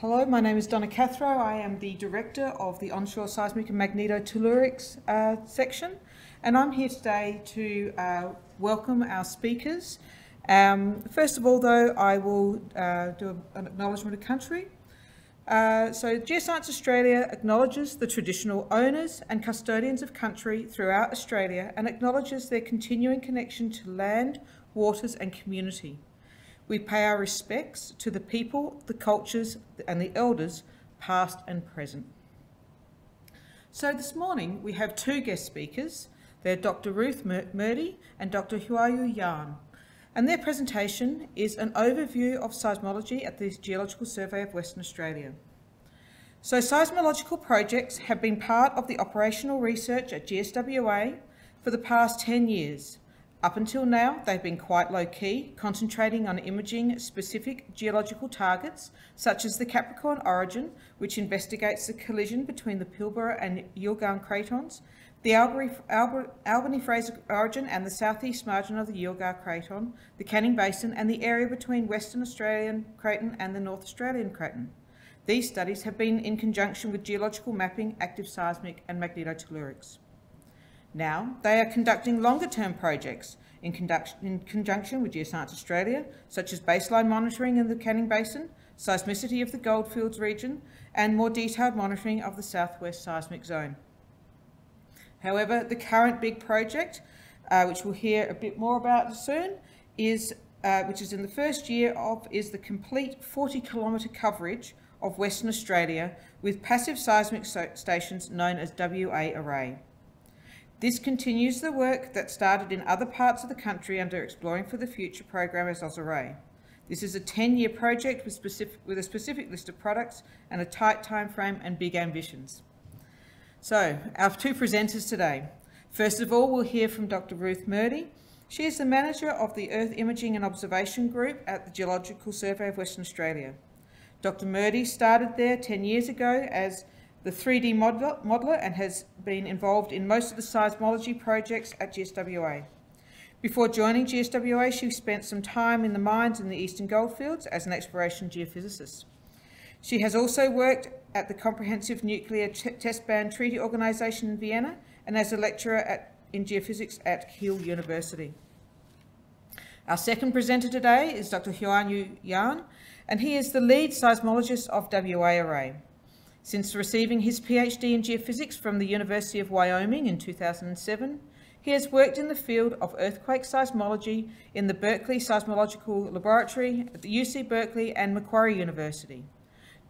Hello, my name is Donna Cathro. I am the Director of the Onshore Seismic and Magnetotellurics uh, section, and I'm here today to uh, welcome our speakers. Um, first of all, though, I will uh, do an acknowledgement of country. Uh, so Geoscience Australia acknowledges the traditional owners and custodians of country throughout Australia and acknowledges their continuing connection to land, waters and community. We pay our respects to the people, the cultures and the elders, past and present. So this morning we have two guest speakers. They're Dr Ruth Murdie and Dr Huaiyu Yuan. And their presentation is an overview of seismology at the Geological Survey of Western Australia. So seismological projects have been part of the operational research at GSWA for the past 10 years up until now, they've been quite low-key, concentrating on imaging specific geological targets, such as the Capricorn Orogen, which investigates the collision between the Pilbara and Yilgarn cratons, the Albany-Fraser Orogen and the southeast margin of the Yilgarn Craton, the Canning Basin, and the area between Western Australian Craton and the North Australian Craton. These studies have been in conjunction with geological mapping, active seismic, and magnetotellurics. Now, they are conducting longer-term projects in, in, conjunction with Geoscience Australia, such as baseline monitoring in the Canning Basin, seismicity of the Goldfields region, and more detailed monitoring of the southwest seismic zone. However, the current big project, uh, which we'll hear a bit more about soon, is, uh, which is in the first year of, is the complete 40 kilometre coverage of Western Australia with passive seismic so stations known as WA Array. This continues the work that started in other parts of the country under Exploring for the Future program as AusArray. This is a 10-year project with, specific, with a specific list of products and a tight time frame and big ambitions. So, our two presenters today. First of all, we'll hear from Dr. Ruth Murdie. She is the manager of the Earth Imaging and Observation Group at the Geological Survey of Western Australia. Dr. Murdie started there 10 years ago as the 3D modeler, and has been involved in most of the seismology projects at GSWA. Before joining GSWA, she spent some time in the mines in the Eastern Goldfields as an exploration geophysicist. She has also worked at the Comprehensive Nuclear Test Ban Treaty Organization in Vienna and as a lecturer at, in geophysics at Keele University. Our second presenter today is Dr. Huaiyu Yuan, and he is the lead seismologist of WA Array. Since receiving his PhD in geophysics from the University of Wyoming in 2007, he has worked in the field of earthquake seismology in the Berkeley Seismological Laboratory at the UC Berkeley and Macquarie University.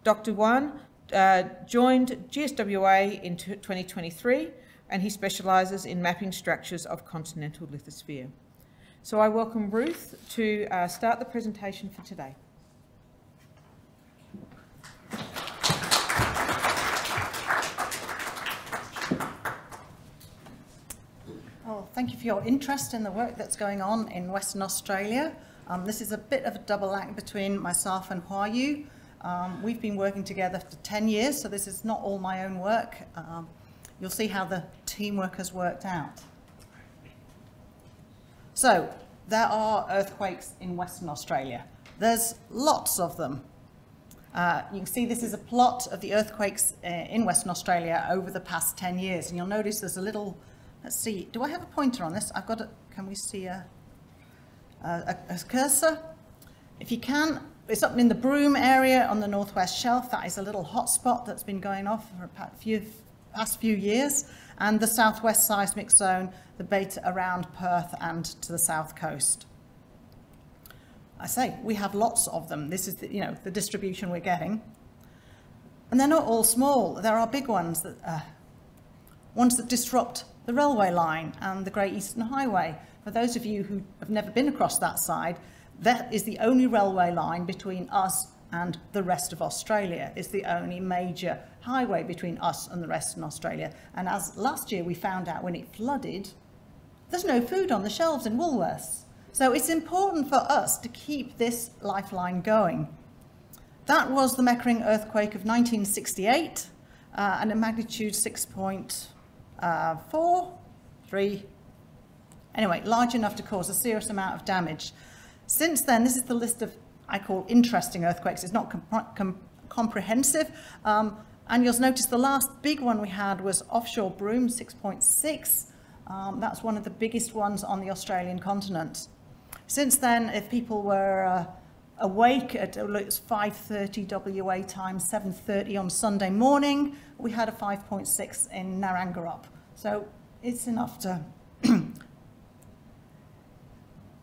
Dr. Yuan uh, joined GSWA in 2023 and he specialises in mapping structures of continental lithosphere. So I welcome Ruth to uh, start the presentation for today. Thank you for your interest in the work that's going on in Western Australia. Um, this is a bit of a double act between myself and Huaiyu. Um, we've been working together for 10 years, so this is not all my own work. Um, you'll see how the teamwork has worked out. So, there are earthquakes in Western Australia. There's lots of them. Uh, you can see this is a plot of the earthquakes uh, in Western Australia over the past 10 years, and you'll notice there's a little Let's see, do I have a pointer on this? I've got a, can we see a, a, a cursor? If you can, it's up in the Broome area on the northwest shelf. That is a little hotspot that's been going off for a few, past few years. And the southwest seismic zone, the beta around Perth and to the south coast. I say, we have lots of them. This is the, you know, the distribution we're getting. And they're not all small. There are big ones, that, uh, ones that disrupt the railway line and the Great Eastern Highway. For those of you who have never been across that side, that is the only railway line between us and the rest of Australia. It's the only major highway between us and the rest of Australia. And as last year we found out when it flooded, there's no food on the shelves in Woolworths. So it's important for us to keep this lifeline going. That was the Meckering earthquake of 1968 uh, and a magnitude 6.0 uh, four, three, anyway, large enough to cause a serious amount of damage. Since then, this is the list of, I call interesting earthquakes. It's not com com comprehensive. Um, and you'll notice the last big one we had was offshore Broome 6.6. Um, that's one of the biggest ones on the Australian continent. Since then, if people were uh, awake at oh, 5.30 WA time, 7.30 on Sunday morning, we had a 5.6 in Narangarup. So it's enough to...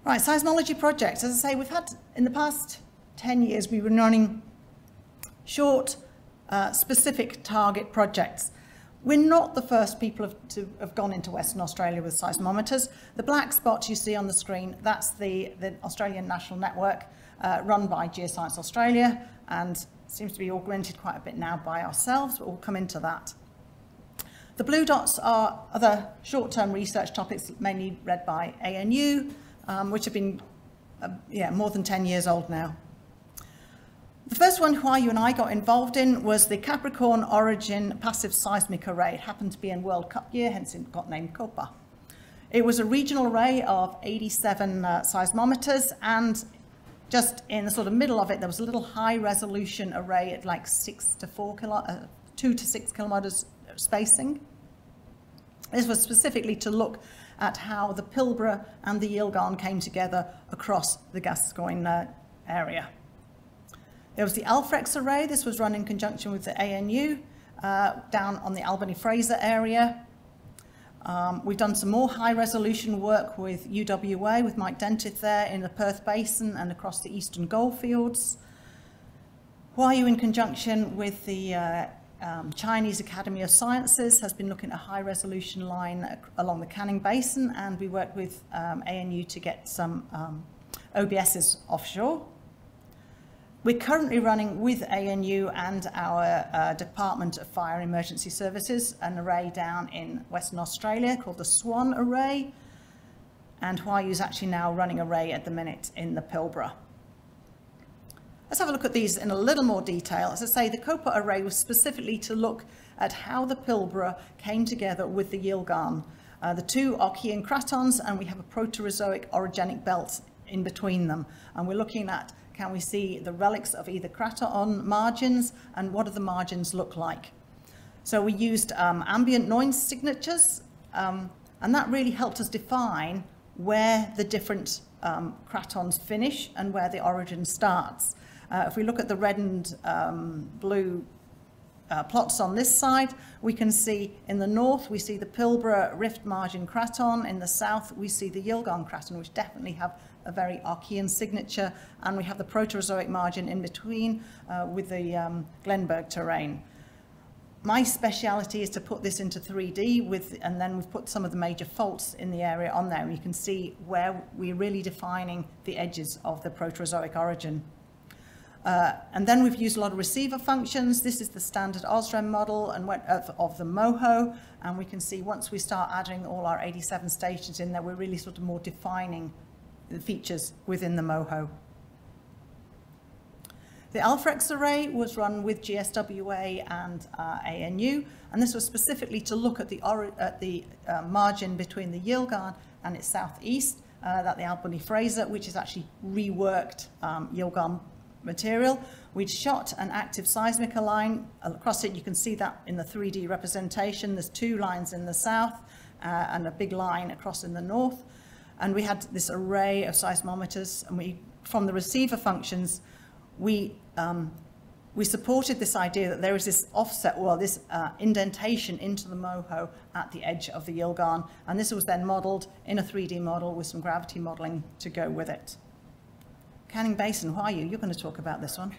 right, seismology projects. As I say, we've had, in the past 10 years, we've been running short, uh, specific target projects. We're not the first people have, to have gone into Western Australia with seismometers. The black spot you see on the screen, that's the, the Australian National Network uh, run by Geoscience Australia and seems to be augmented quite a bit now by ourselves, but we'll come into that. The blue dots are other short-term research topics mainly read by ANU, um, which have been uh, yeah, more than 10 years old now. The first one Huaiyu and I got involved in was the Capricorn Orogen Passive Seismic Array. It happened to be in World Cup year, hence it got named COPA. It was a regional array of 87 uh, seismometers and just in the sort of middle of it, there was a little high resolution array at like six to four kilo, uh, two to six kilometers spacing. This was specifically to look at how the Pilbara and the Yilgarn came together across the Gascoyne uh, area. There was the ALFREX array. This was run in conjunction with the ANU uh, down on the Albany Fraser area. Um, we've done some more high resolution work with UWA, with Mike Dentith there in the Perth Basin and across the eastern goldfields. Huaiyu in conjunction with the uh, um, Chinese Academy of Sciences has been looking at a high resolution line along the Canning Basin and we worked with um, ANU to get some um, OBSs offshore. We're currently running with ANU and our uh, Department of Fire Emergency Services an array down in Western Australia called the Swan Array. And Huaiyu is actually now running array at the minute in the Pilbara. Let's have a look at these in a little more detail. As I say, the COPA array was specifically to look at how the Pilbara came together with the Yilgarn, uh, the two Archean cratons, and we have a Proterozoic orogenic belt in between them. And we're looking at can we see the relics of either craton margins and what do the margins look like? So we used um, ambient noise signatures um, and that really helped us define where the different um, cratons finish and where the orogen starts. Uh, if we look at the red and um, blue uh, plots on this side, we can see in the north, we see the Pilbara rift margin craton. In the south, we see the Yilgarn craton, which definitely have a very Archean signature, and we have the Proterozoic margin in between uh, with the um, Glenburgh Terrane. My speciality is to put this into 3D with, and then we've put some of the major faults in the area on there. And you can see where we're really defining the edges of the Proterozoic orogen. Uh, and then we've used a lot of receiver functions. This is the standard AuSREM model and went, of, of the MOHO. And we can see once we start adding all our 87 stations in there, we're really sort of more defining features within the MOHO. The ALFREX array was run with GSWA and uh, ANU, and this was specifically to look at the, at the uh, margin between the Yilgarn and its southeast, uh, that the Albany Fraser, which is actually reworked um, Yilgarn material. We'd shot an active seismic line across it. You can see that in the 3D representation. There's two lines in the south uh, and a big line across in the north. And we had this array of seismometers, and we, from the receiver functions, we, um, we supported this idea that there is this offset, well, this uh, indentation into the MOHO at the edge of the Yilgarn, and this was then modelled in a 3D model with some gravity modelling to go with it. Canning Basin, why are you? You're going to talk about this one.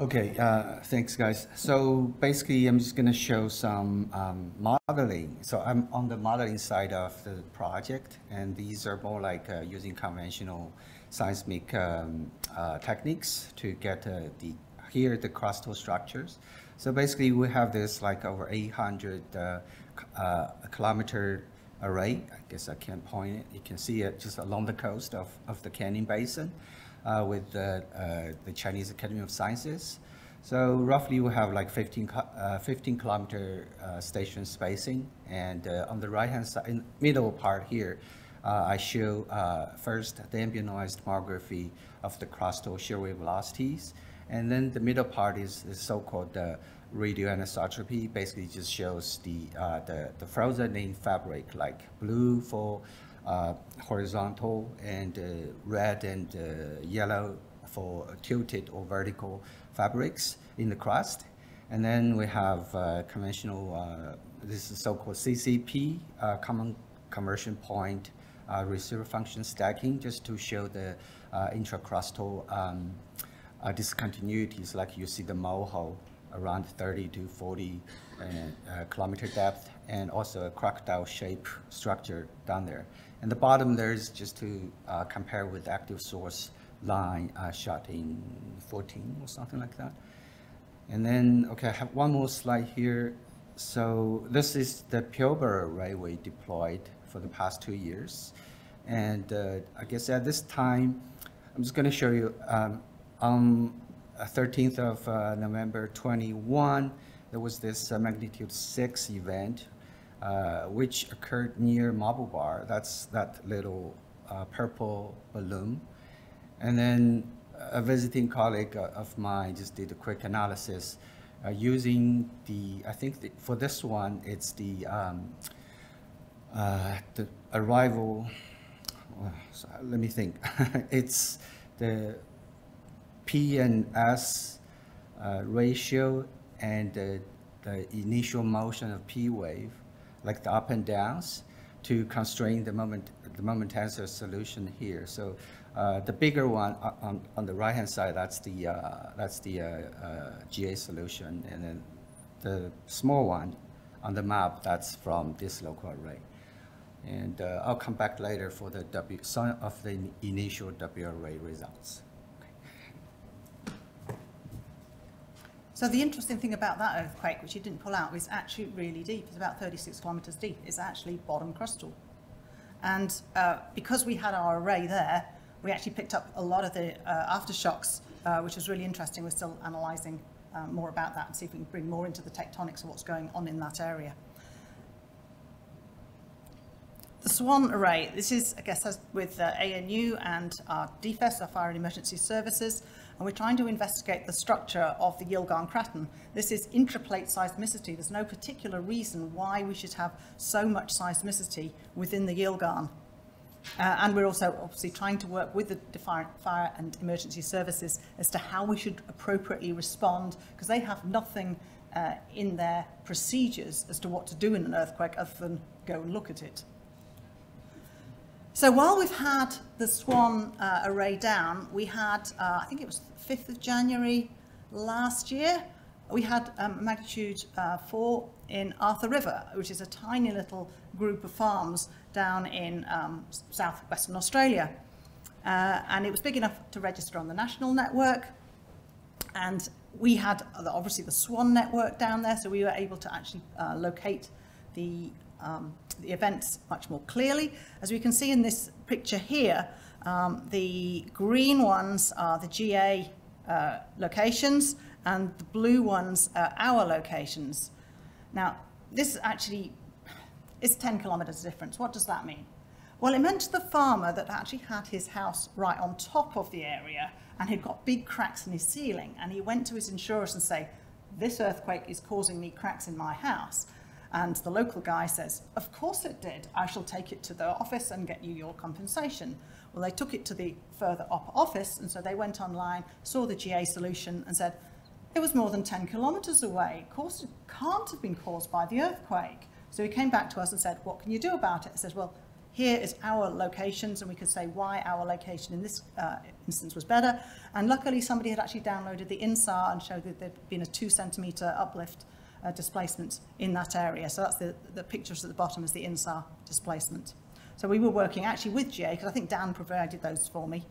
Okay, uh, thanks guys. So basically I'm just gonna show some um, modeling. So I'm on the modeling side of the project and these are more like uh, using conventional seismic um, uh, techniques to get uh, the, here the crustal structures. So basically we have this like over 800 uh, uh, kilometer array. I guess I can't point it. You can see it just along the coast of, of the Canning Basin uh, with the, uh, the Chinese Academy of Sciences. So roughly we have like 15, uh, 15 kilometer uh, station spacing and uh, on the right hand side, in middle part here, uh, I show first the ambient tomography of the crustal shear wave velocities. And then the middle part is the so-called radial anisotropy. Basically just shows the, uh, the, the frozen in fabric, like blue for uh, horizontal and uh, red and uh, yellow for tilted or vertical fabrics in the crust. And then we have uh, conventional, uh, this is so-called CCP, common conversion point receiver function stacking, just to show the intracrustal um, discontinuities, like you see the Moho around 30 to 40 uh, uh, kilometer depth, and also a crocodile shape structure down there. And the bottom there is just to uh, compare with active source line shot in 14 or something like that. And then, okay, I have one more slide here. So this is the Pilbara railway deployed for the past two years. And uh, I guess at this time, I'm just going to show you um, on 13th of uh, November 21, there was this uh, magnitude 6 event, uh, which occurred near Marble Bar. That's that little uh, purple balloon. And then a visiting colleague uh, of mine just did a quick analysis uh, using the, I think the, for this one, it's the, um, uh, the arrival, let me think. it's the P and S uh, ratio and the, the initial motion of P wave, like the up and downs, to constrain the moment, the moment tensor solution here. So uh, the bigger one on, on the right-hand side, that's the, uh, that's the uh, uh GA solution. And then the small one on the map, that's from this local array. And uh, I'll come back later for the W, some of the initial W array results. So the interesting thing about that earthquake, which you didn't pull out, is actually really deep. It's about 36 kilometers deep. It's actually bottom crustal. And uh, because we had our array there, we actually picked up a lot of the uh, aftershocks, uh, which was really interesting. We're still analysing uh, more about that and see if we can bring more into the tectonics of what's going on in that area. The SWAN array, this is, I guess, with uh, ANU and our DFES, our Fire and Emergency Services, and we're trying to investigate the structure of the Yilgarn Craton. This is intraplate seismicity. There's no particular reason why we should have so much seismicity within the Yilgarn. Uh, and we're also obviously trying to work with the fire, fire and emergency services as to how we should appropriately respond because they have nothing uh, in their procedures as to what to do in an earthquake other than go and look at it. So while we've had the SWAN uh, array down, we had, uh, I think it was 5th of January last year, we had um, magnitude uh, 4 in Arthur River, which is a tiny little group of farms down in um, southwestern Australia. Uh, and it was big enough to register on the national network. And we had obviously the SWAN network down there, so we were able to actually uh, locate the, um, the events much more clearly. As we can see in this picture here, um, the green ones are the GA uh, locations, and the blue ones are our locations. Now, this actually is 10 kilometres difference. What does that mean? Well, it meant to the farmer that actually had his house right on top of the area and he'd got big cracks in his ceiling and he went to his insurers and say, this earthquake is causing me cracks in my house. And the local guy says, of course it did. I shall take it to the office and get you your compensation. Well, they took it to the further up office and so they went online, saw the GA solution and said, it was more than 10 kilometres away. Of course, it can't have been caused by the earthquake. So he came back to us and said, what can you do about it? I said, well, here is our locations, and we could say why our location in this uh, instance was better. And luckily, somebody had actually downloaded the INSAR and showed that there'd been a two centimetre uplift uh, displacement in that area. So that's the, the pictures at the bottom is the INSAR displacement. So we were working actually with GA, because I think Dan provided those for me.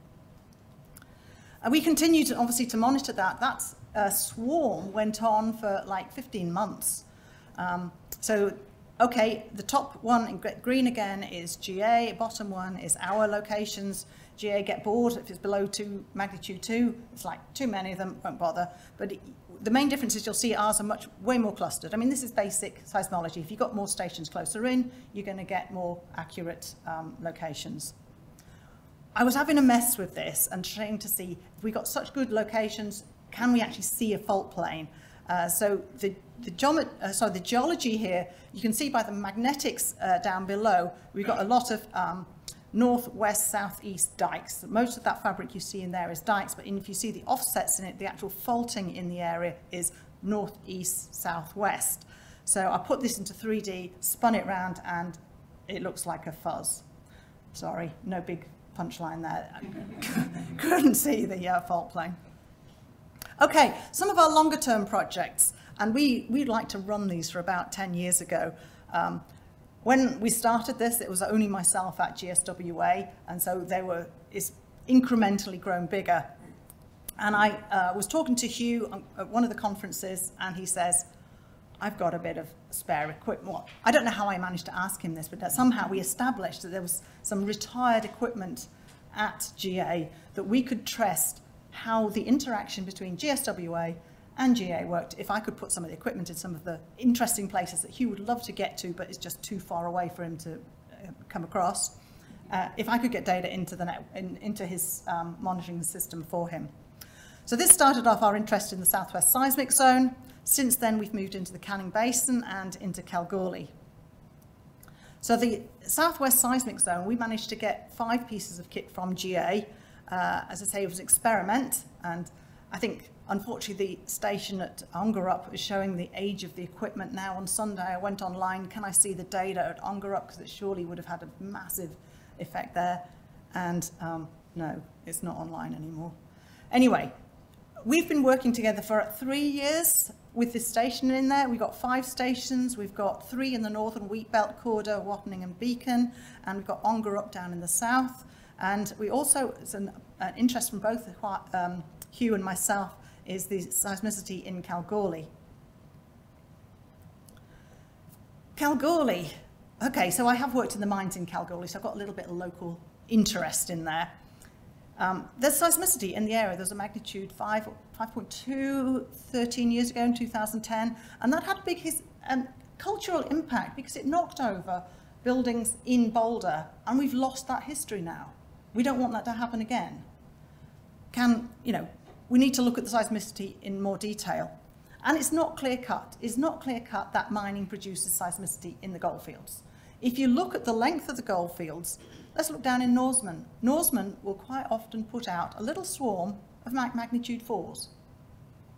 And we continued, obviously, to monitor that. That uh, swarm went on for like 15 months. Um, so Okay, the top one in green again is GA, bottom one is our locations. GA get bored if it's below two, magnitude two, it's like too many of them, won't bother. But the main difference is you'll see ours are much way more clustered. I mean, this is basic seismology. If you've got more stations closer in, you're going to get more accurate um, locations. I was having a mess with this and trying to see if we got such good locations, can we actually see a fault plane? Uh, so the, the, geomet- uh, sorry, the geology here, you can see by the magnetics uh, down below, we've got a lot of um, north, west, south, east dikes. Most of that fabric you see in there is dikes, but if you see the offsets in it, the actual faulting in the area is north, east, south, west. So I put this into 3D, spun it round, and it looks like a fuzz. Sorry, no big punchline there. Couldn't see the uh, fault plane. Okay, some of our longer term projects, and we, we'd like to run these for about 10 years ago. Um, when we started this, it was only myself at GSWA, and so they were it's incrementally grown bigger. And I uh, was talking to Hugh at one of the conferences, and he says, I've got a bit of spare equipment. Well, I don't know how I managed to ask him this, but somehow we established that there was some retired equipment at GA that we could trust how the interaction between GSWA and GA worked if I could put some of the equipment in some of the interesting places that Hugh would love to get to, but it's just too far away for him to uh, come across. Uh, if I could get data into, the net, in, into his um, monitoring system for him. So this started off our interest in the Southwest Seismic Zone. Since then, we've moved into the Canning Basin and into Kalgoorlie. So the Southwest Seismic Zone, we managed to get five pieces of kit from GA, uh, as I say, it was an experiment, and I think, unfortunately, the station at Ongerup is showing the age of the equipment now. On Sunday, I went online, can I see the data at Ongerup? because it surely would have had a massive effect there, and um, no, it's not online anymore. Anyway, we've been working together for three years with this station in there. We've got five stations. We've got three in the northern Wheatbelt corridor, Watling and Beacon, and we've got Ongerup down in the south. And we also, it's an, an interest from both um, Hugh and myself, is the seismicity in Kalgoorlie. Kalgoorlie. Okay, so I have worked in the mines in Kalgoorlie, so I've got a little bit of local interest in there. Um, there's seismicity in the area. There's a magnitude 5, 5.2 13 years ago in 2010, and that had a big his, um, cultural impact because it knocked over buildings in Boulder, and we've lost that history now. We don't want that to happen again. Can, you know, we need to look at the seismicity in more detail. And it's not clear cut. It's not clear cut that mining produces seismicity in the goldfields. If you look at the length of the goldfields, let's look down in Norseman. Norseman will quite often put out a little swarm of magnitude fours.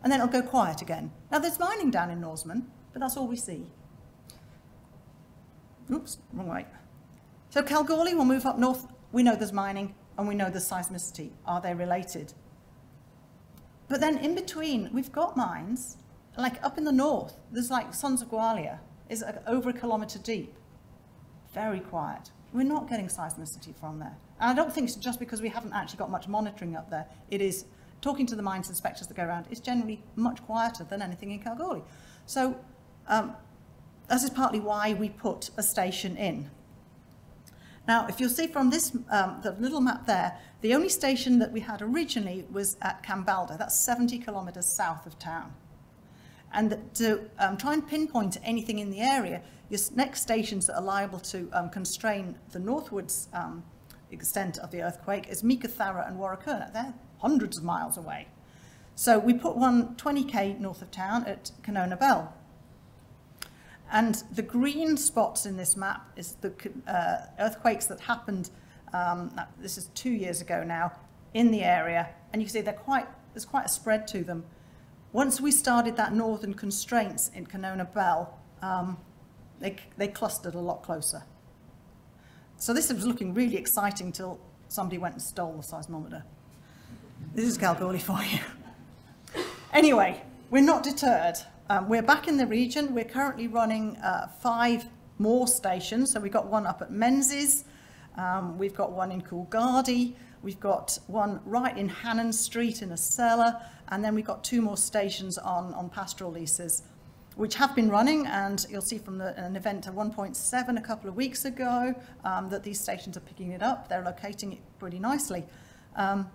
And then it'll go quiet again. Now there's mining down in Norseman, but that's all we see. Oops, wrong way. So Kalgoorlie will move up north we know there's mining and we know there's seismicity. Are they related? But then in between, we've got mines, like up in the north, there's like Sons of Gwalia, is over a kilometre deep. Very quiet. We're not getting seismicity from there. And I don't think it's just because we haven't actually got much monitoring up there. It is, talking to the mines inspectors that go around, it's generally much quieter than anything in Kalgoorlie. So um, this is partly why we put a station in. Now, if you'll see from this, um, the little map there, the only station that we had originally was at Kambalda. That's 70 kilometres south of town. And to um, try and pinpoint anything in the area, your next stations that are liable to um, constrain the northwards um, extent of the earthquake is Meekatharra and Warrakurna. They're hundreds of miles away. So we put one 20k north of town at Kanowna Belle. And the green spots in this map is the uh, earthquakes that happened, um, this is two years ago now, in the area. And you can see they're quite, there's quite a spread to them. Once we started that northern constraints in Kanowna Belle, um, they, they clustered a lot closer. So this was looking really exciting till somebody went and stole the seismometer. This is Kalgoorlie for you. anyway, we're not deterred. Um, we're back in the region. We're currently running uh, five more stations. So we've got one up at Menzies, um, we've got one in Coolgardie, we've got one right in Hannan Street in a cellar, and then we've got two more stations on, on pastoral leases, which have been running, and you'll see from the, an event at 1.7 a couple of weeks ago um, that these stations are picking it up. They're locating it pretty nicely. Um,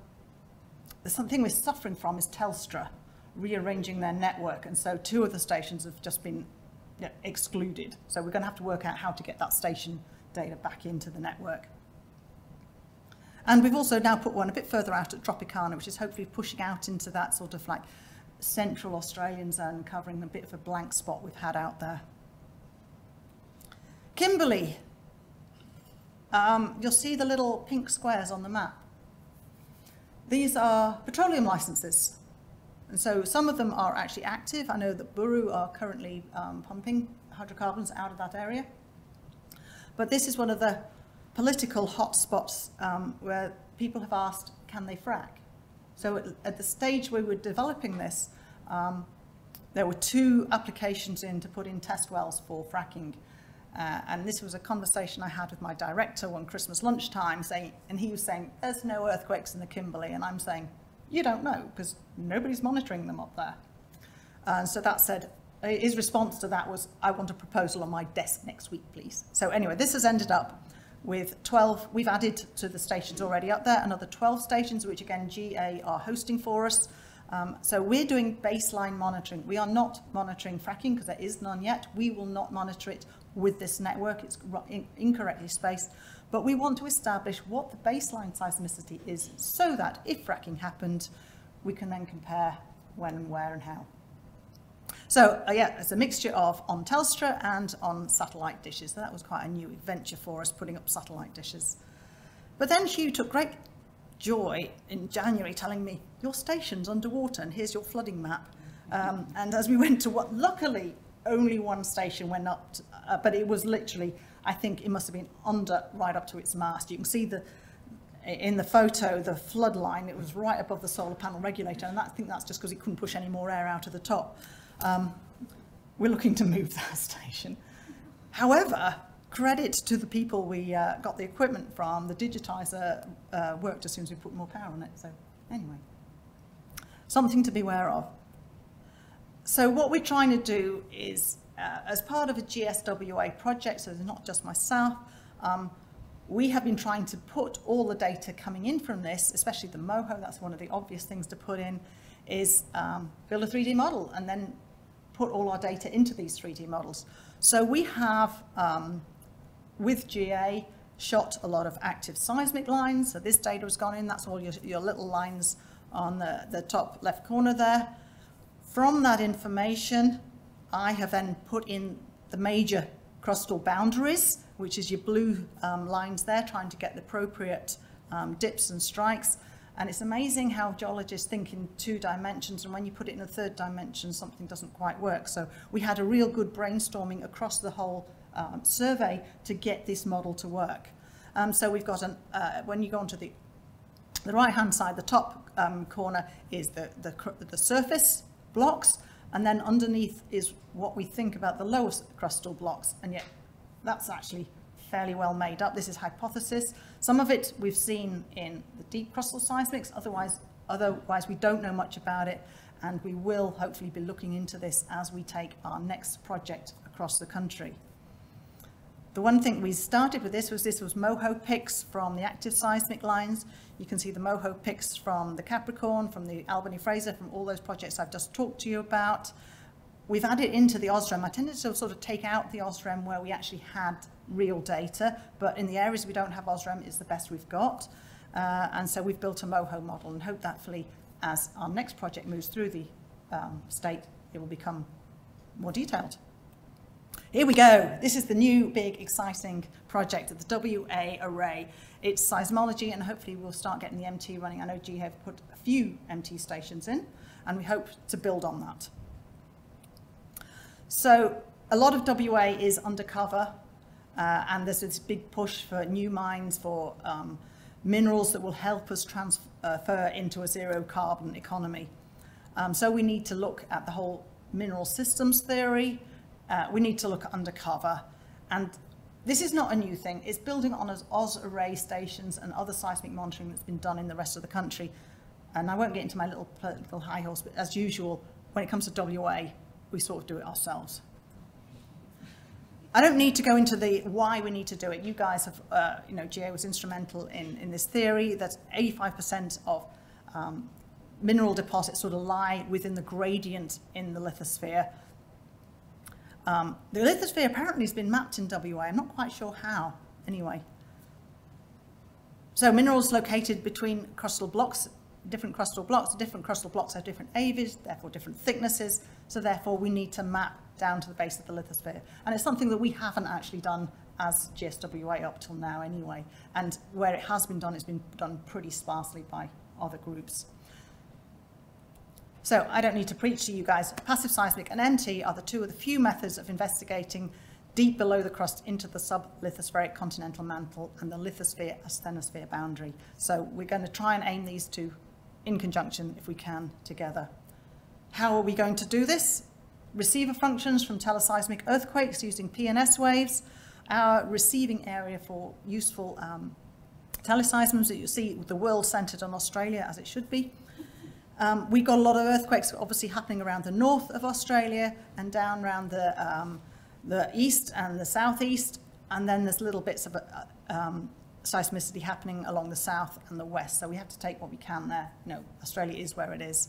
the something we're suffering from is Telstra. Rearranging their network. And so two of the stations have just been you know, excluded. So we're going to have to work out how to get that station data back into the network. And we've also now put one a bit further out at Tropicana, which is hopefully pushing out into that sort of like central Australian zone, covering a bit of a blank spot we've had out there. Kimberley. Um, you'll see the little pink squares on the map. These are petroleum licenses. And so some of them are actually active. I know that Buru are currently um, pumping hydrocarbons out of that area. But this is one of the political hotspots um, where people have asked, can they frack? So at, at the stage we were developing this, um, there were two applications in to put in test wells for fracking. Uh, and this was a conversation I had with my director one Christmas lunchtime, saying, and he was saying, there's no earthquakes in the Kimberley. And I'm saying, you don't know, because nobody's monitoring them up there. And so that said, his response to that was, I want a proposal on my desk next week, please. So anyway, this has ended up with 12, we've added to the stations already up there, another 12 stations, which again, GA are hosting for us. Um, so we're doing baseline monitoring. We are not monitoring fracking because there is none yet. We will not monitor it with this network. It's incorrectly spaced. But we want to establish what the baseline seismicity is so that if fracking happened, we can then compare when, and where and how. So uh, yeah, it's a mixture of on Telstra and on satellite dishes. So that was quite a new adventure for us, putting up satellite dishes. But then Hugh took great joy in January telling me, your station's underwater and here's your flooding map. Um, and as we went to what, luckily only one station went up, to, uh, but it was literally, I think it must have been under right up to its mast. You can see the in the photo, the flood line, it was right above the solar panel regulator, and that, I think that's just because it couldn't push any more air out of the top. Um, we're looking to move that station. However, credit to the people we uh, got the equipment from, the digitizer uh, worked as soon as we put more power on it. So anyway, something to be aware of. So what we're trying to do is, uh, as part of a GSWA project, so it's not just myself, um, we have been trying to put all the data coming in from this, especially the MOHO, that's one of the obvious things to put in, is um, build a 3D model and then put all our data into these 3D models. So we have, um, with GA, shot a lot of active seismic lines. So this data has gone in, that's all your, your little lines on the, the top left corner there. From that information, I have then put in the major crustal boundaries, which is your blue um, lines there, trying to get the appropriate um, dips and strikes. And it's amazing how geologists think in two dimensions, and when you put it in a third dimension, something doesn't quite work. So we had a real good brainstorming across the whole um, survey to get this model to work. Um, so we've got an, uh, when you go onto the, the right-hand side, the top um, corner is the, the, the surface blocks, and then underneath is what we think about the lowest crustal blocks, and yet that's actually fairly well made up. This is hypothesis. Some of it we've seen in the deep crustal seismics, otherwise, otherwise we don't know much about it, and we will hopefully be looking into this as we take our next project across the country. The one thing we started with this was this was MOHO pics from the active seismic lines. You can see the MOHO picks from the Capricorn, from the Albany Fraser, from all those projects I've just talked to you about. We've added into the AuSREM. I tended to sort of take out the AuSREM where we actually had real data, but in the areas we don't have AuSREM, it's the best we've got. Uh, and so we've built a MOHO model and hope that fully, as our next project moves through the um, state, it will become more detailed. Here we go. This is the new big exciting project at the WA Array. It's seismology and hopefully we'll start getting the MT running. I know G have put a few MT stations in and we hope to build on that. So a lot of WA is undercover uh, and there's this big push for new mines, for um, minerals that will help us transfer into a zero carbon economy. Um, so we need to look at the whole mineral systems theory. Uh, we need to look undercover. And this is not a new thing. It's building on as AusArray stations and other seismic monitoring that's been done in the rest of the country. And I won't get into my little political high horse, but as usual, when it comes to WA, we sort of do it ourselves. I don't need to go into the why we need to do it. You guys have, uh, you know, GA was instrumental in, in this theory that 85% of um, mineral deposits sort of lie within the gradient in the lithosphere. Um, the lithosphere apparently has been mapped in WA. I'm not quite sure how, anyway. So minerals located between crustal blocks, different crustal blocks, different crustal blocks have different aves, therefore different thicknesses, so therefore we need to map down to the base of the lithosphere. And it's something that we haven't actually done as GSWA up till now anyway. And where it has been done, it's been done pretty sparsely by other groups. So I don't need to preach to you guys. Passive seismic and MT are the two of the few methods of investigating deep below the crust into the sublithospheric continental mantle and the lithosphere asthenosphere boundary. So we're going to try and aim these two in conjunction, if we can, together. How are we going to do this? Receiver functions from teleseismic earthquakes using PNS waves, our receiving area for useful um, teleseisms that you see the world centred on Australia as it should be. Um, we got a lot of earthquakes obviously happening around the north of Australia and down around the, um, the east and the southeast. And then there's little bits of uh, um, seismicity happening along the south and the west. So we have to take what we can there. You know, Australia is where it is.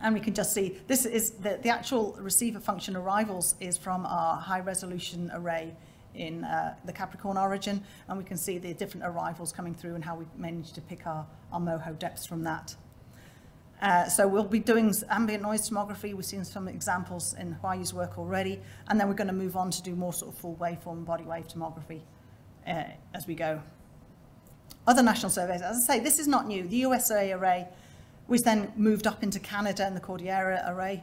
And we can just see, this is the, the actual receiver function arrivals is from our high resolution array in uh, the Capricorn Orogen. And we can see the different arrivals coming through and how we managed to pick our, our MOHO depths from that. Uh, so we'll be doing ambient noise tomography. We've seen some examples in Huaiyu's work already. And then we're going to move on to do more sort of full waveform body wave tomography uh, as we go. Other national surveys, as I say, this is not new. The USArray was then moved up into Canada and the Cordillera array.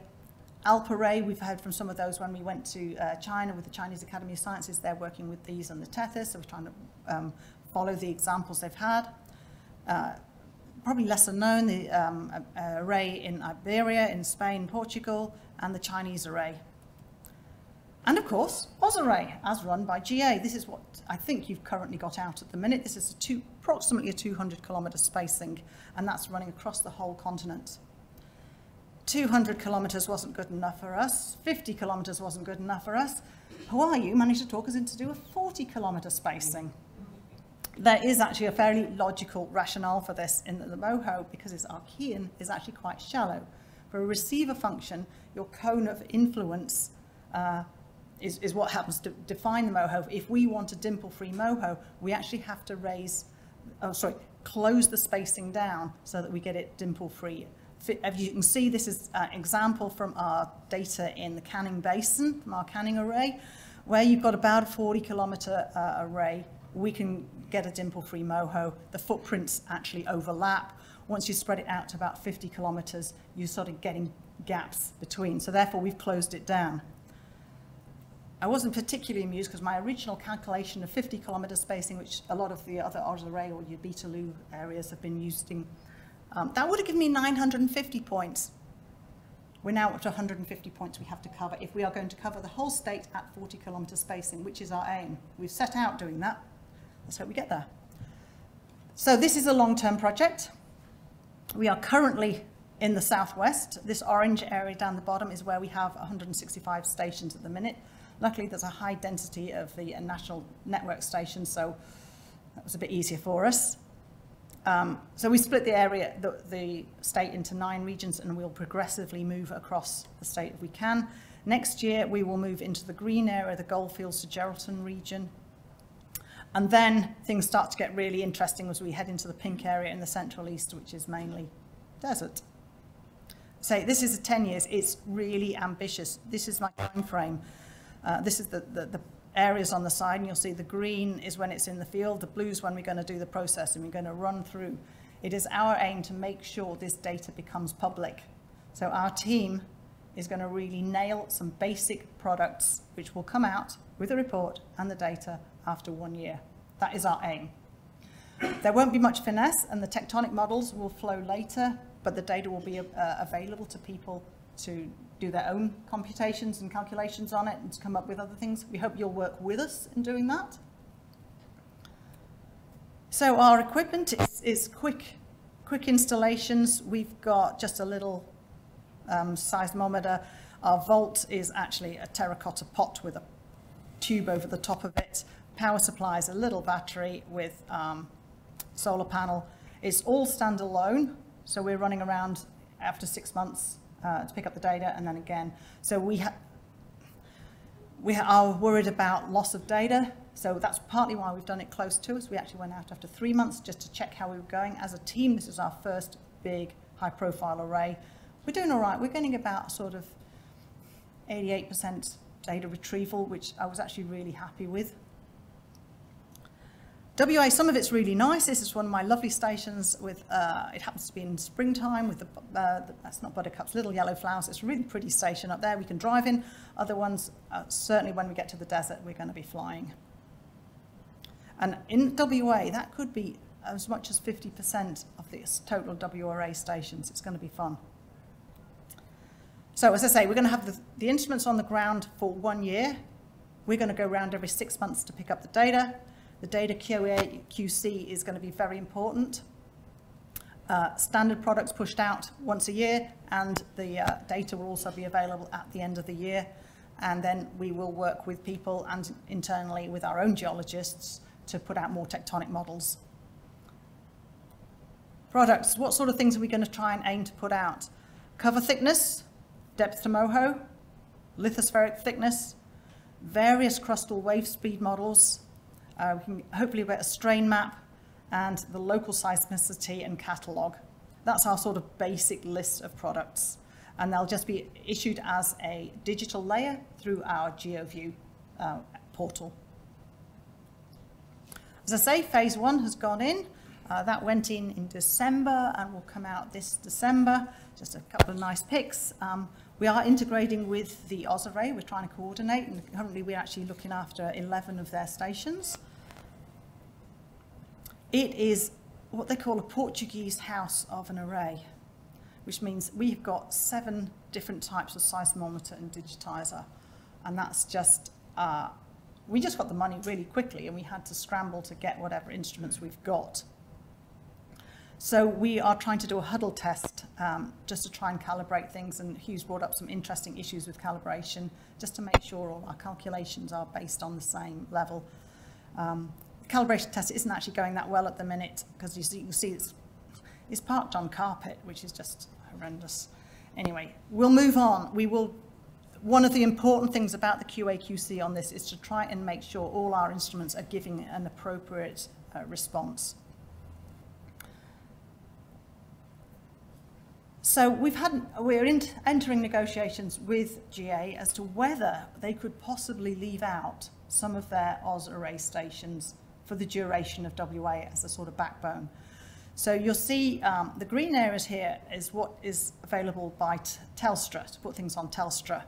AlpArray, we've heard from some of those when we went to uh, China with the Chinese Academy of Sciences. They're working with these and the Tethys, so we're trying to um, follow the examples they've had. Uh, probably lesser known, the um, array in Iberia, in Spain, Portugal, and the Chinese array. And of course, AusArray, as run by GA. This is what I think you've currently got out at the minute. This is a two, approximately a 200 kilometre spacing, and that's running across the whole continent. 200 kilometres wasn't good enough for us. 50 kilometres wasn't good enough for us. Huaiyu managed to talk us into do a 40 kilometre spacing there is actually a fairly logical rationale for this in that the MOHO, because its Archean, is actually quite shallow. For a receiver function, your cone of influence uh, is, is what happens to define the MOHO. If we want a dimple-free MOHO, we actually have to raise, oh, sorry, close the spacing down so that we get it dimple-free. As you can see, this is an example from our data in the Canning Basin, from our Canning array, where you've got about a 40 kilometre uh, array we can get a dimple-free moho. The footprints actually overlap. Once you spread it out to about 50 kilometers, you're sort of getting gaps between. So therefore, we've closed it down. I wasn't particularly amused because my original calculation of 50 kilometer spacing, which a lot of the other AusArray or your Beetaloo areas have been using, um, that would have given me 950 points. We're now up to 150 points we have to cover if we are going to cover the whole state at 40 kilometer spacing, which is our aim. We've set out doing that. Let's hope we get there. So this is a long-term project. We are currently in the southwest. This orange area down the bottom is where we have 165 stations at the minute. Luckily, there's a high density of the national network stations, so that was a bit easier for us. Um, so we split the area, the, the state into nine regions, and we'll progressively move across the state if we can. Next year, we will move into the green area, the Goldfields to Geraldton region. And then things start to get really interesting as we head into the pink area in the central east, which is mainly desert. So this is a 10 years. It's really ambitious. This is my time frame. Uh, this is the, the, the areas on the side, and you'll see the green is when it's in the field, the blue is when we're going to do the process, and we're going to run through. It is our aim to make sure this data becomes public. So our team is going to really nail some basic products which will come out with the report and the data after one year. That is our aim. There won't be much finesse and the tectonic models will flow later, but the data will be uh, available to people to do their own computations and calculations on it and to come up with other things. We hope you'll work with us in doing that. So our equipment is, is quick, quick installations. We've got just a little um, seismometer. Our vault is actually a terracotta pot with a tube over the top of it power supply is a little battery with um, solar panel. It's all standalone, So we're running around after six months uh, to pick up the data and then again. So we, we are worried about loss of data. So that's partly why we've done it close to us. We actually went out after three months just to check how we were going. As a team, this is our first big high profile array. We're doing all right. We're getting about sort of 88% data retrieval, which I was actually really happy with. WA, some of it's really nice. This is one of my lovely stations with, uh, it happens to be in springtime with the, uh, the, that's not buttercups, little yellow flowers. It's a really pretty station up there we can drive in. Other ones, uh, certainly when we get to the desert, we're going to be flying. And in WA, that could be as much as 50% of the total WA Array stations. It's going to be fun. So as I say, we're going to have the, the instruments on the ground for one year. We're going to go around every six months to pick up the data. The data QA, QC is going to be very important. Uh, standard products pushed out once a year, and the uh, data will also be available at the end of the year. And then we will work with people and internally with our own geologists to put out more tectonic models. Products, what sort of things are we going to try and aim to put out? Cover thickness, depth to MOHO, lithospheric thickness, various crustal wave speed models, uh, we can hopefully get a strain map and the local seismicity and catalogue. That's our sort of basic list of products. And they'll just be issued as a digital layer through our GeoView uh, portal. As I say, phase one has gone in. Uh, that went in in December and will come out this December. Just a couple of nice pics. Um, we are integrating with the AusArray. We're trying to coordinate, and currently we're actually looking after 11 of their stations. It is what they call a Portuguese house of an array, which means we've got seven different types of seismometer and digitizer. And that's just, uh, we just got the money really quickly and we had to scramble to get whatever instruments we've got. So we are trying to do a huddle test um, just to try and calibrate things. And Huaiyu's brought up some interesting issues with calibration just to make sure all our calculations are based on the same level. Um, calibration test isn't actually going that well at the minute because you see, you see it's, it's parked on carpet, which is just horrendous. Anyway, we'll move on. We will. One of the important things about the QA/QC on this is to try and make sure all our instruments are giving an appropriate uh, response. So we've had, we're in, entering negotiations with GA as to whether they could possibly leave out some of their AusArray stations for the duration of WA as a sort of backbone. So you'll see um, the green areas here is what is available by Telstra, to put things on Telstra.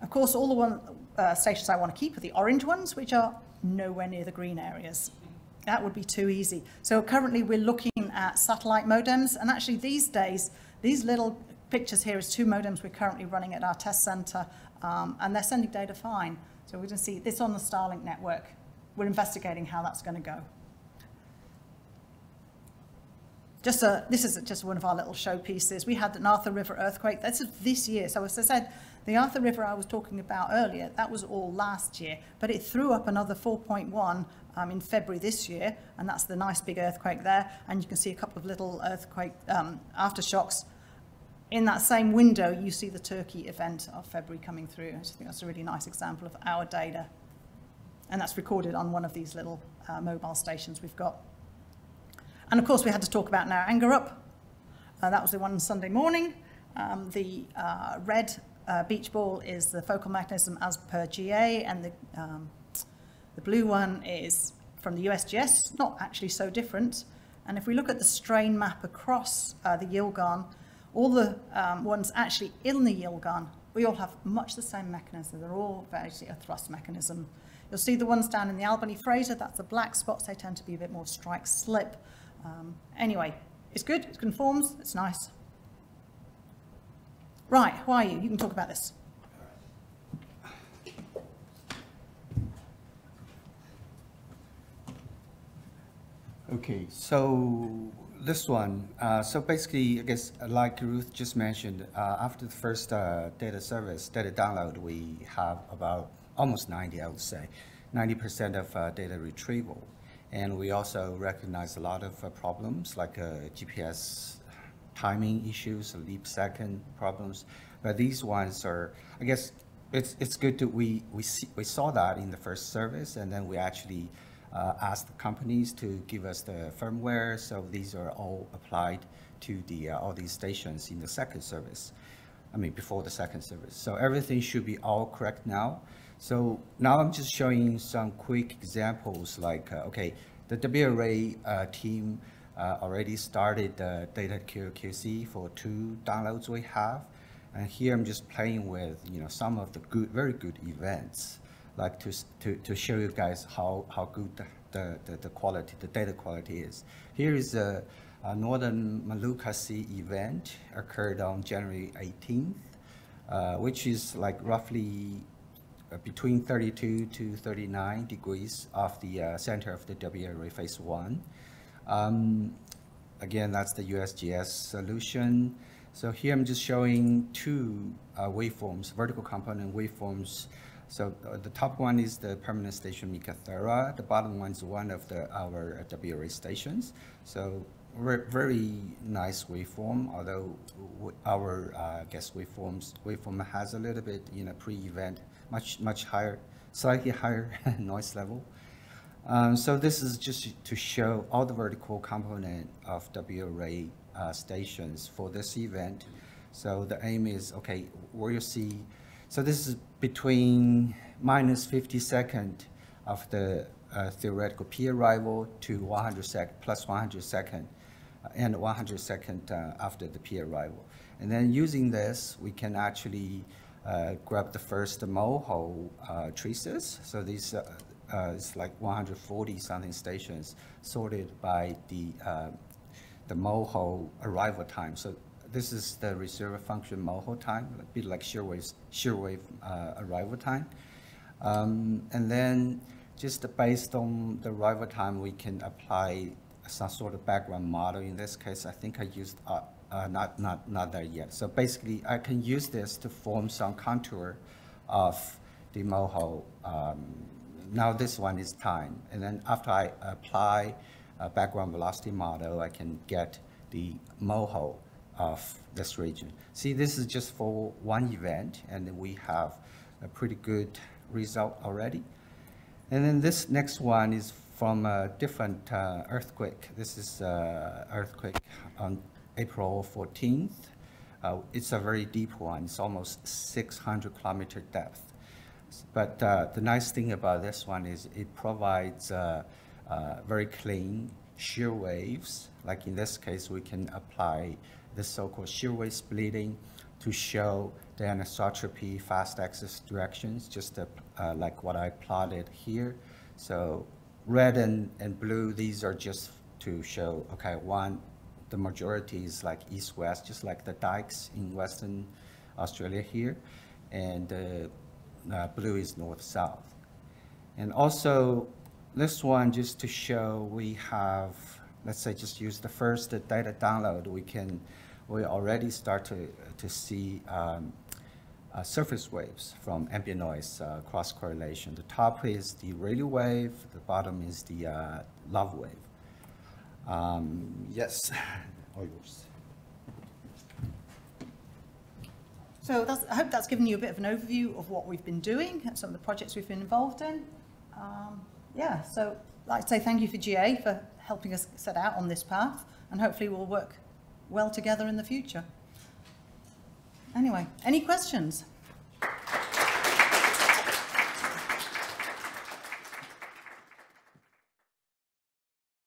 Of course, all the one, uh, stations I want to keep are the orange ones, which are nowhere near the green areas. That would be too easy. So currently we're looking at satellite modems, and actually these days, these little pictures here is two modems we're currently running at our test center, um, and they're sending data fine. So we're going to see this on the Starlink network we're investigating how that's going to go. Just a, this is just one of our little showpieces. We had an Arthur River earthquake. That's this year. So as I said, the Arthur River I was talking about earlier, that was all last year, but it threw up another 4.1 um, in February this year, and that's the nice big earthquake there. And you can see a couple of little earthquake um, aftershocks. In that same window, you see the Turkey event of February coming through. I just think that's a really nice example of our data and that's recorded on one of these little uh, mobile stations we've got. And of course, we had to talk about Narragansett. Uh, that was the one Sunday morning. Um, the uh, red uh, beach ball is the focal mechanism as per GA, and the, um, the blue one is from the USGS, not actually so different. And if we look at the strain map across uh, the Yilgarn, all the um, ones actually in the Yilgarn, we all have much the same mechanism. They're all basically a thrust mechanism. You'll see the ones down in the Albany Fraser, that's the black spots, they tend to be a bit more strike slip. Um, anyway, it's good, it conforms, it's nice. Right, who are you? You can talk about this. Okay, so this one, uh, so basically, I guess, like Ruth just mentioned, uh, after the first uh, data service, data download, we have about almost 90, I would say, 90% of uh, data retrieval. And we also recognize a lot of uh, problems like uh, GPS timing issues, leap second problems. But these ones are, I guess, it's, it's good to, we, we, see, we saw that in the first service, and then we actually uh, asked the companies to give us the firmware, so these are all applied to the, uh, all these stations in the second service. I mean, before the second service. So everything should be all correct now. So now I'm just showing some quick examples like, uh, okay, the WA Array uh, team uh, already started the data QC for two downloads we have. And here I'm just playing with, you know, some of the good, very good events, like to, to, to show you guys how, how good the, the, the, quality, the data quality is. Here is a, a Northern Molucca Sea event occurred on January 18th, uh, which is like roughly uh, between 32 to 39 degrees off the uh, center of the WA Array phase one. Um, again, that's the USGS solution. So here I'm just showing two uh, waveforms, vertical component waveforms. So uh, the top one is the permanent station Meekatharra. The bottom one is one of the our WA Array stations. So very nice waveform, although our uh, guess waveforms waveform has a little bit, you know, pre-event, much much higher, slightly higher noise level. Um, so this is just to show all the vertical component of WA Array uh, stations for this event. So the aim is, okay, where you see, so this is between minus 50 second of the uh, theoretical P arrival to 100 sec plus 100 second uh, and 100 second uh, after the P arrival. And then using this, we can actually uh, grab the first MOHO uh, traces. So these uh, it's like 140 something stations sorted by the uh, the MOHO arrival time. So this is the receiver function MOHO time, a bit like shear wave, shear wave uh, arrival time. Um, and then just based on the arrival time, we can apply some sort of background model. In this case, I think I used uh, uh, not, not, not there yet. So basically, I can use this to form some contour of the MOHO um, now this one is time. And then after I apply a background velocity model, I can get the MOHO of this region. See, this is just for one event, and we have a pretty good result already. And then this next one is from a different uh, earthquake. This is uh, earthquake on April 14th. Uh, it's a very deep one. It's almost 600 kilometer depth. But uh, the nice thing about this one is it provides uh, uh, very clean shear waves. Like in this case, we can apply the so-called shear wave splitting to show the anisotropy fast axis directions, just uh, uh, like what I plotted here. So red and, and blue, these are just to show, okay, one, the majority is like east-west, just like the dikes in Western Australia here. And uh, blue is north-south. And also, this one, just to show we have, let's say just use the first data download, we can, we already start to, to see um, uh, surface waves from ambient noise uh, cross correlation. The top is the Rayleigh wave, the bottom is the uh, love wave. Um, yes, all yours. So I hope that's given you a bit of an overview of what we've been doing, some of the projects we've been involved in. Um, yeah, so I'd like to say thank you for GA for helping us set out on this path, and hopefully we'll work well together in the future. Anyway, any questions?